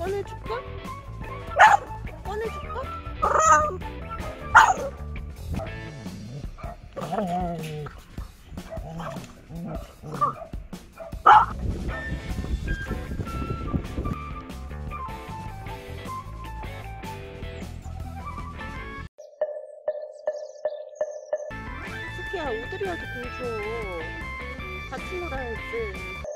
꺼내줄까? 꺼내줄까? 스키야 오드리한테 보여줘 같이 놀아야지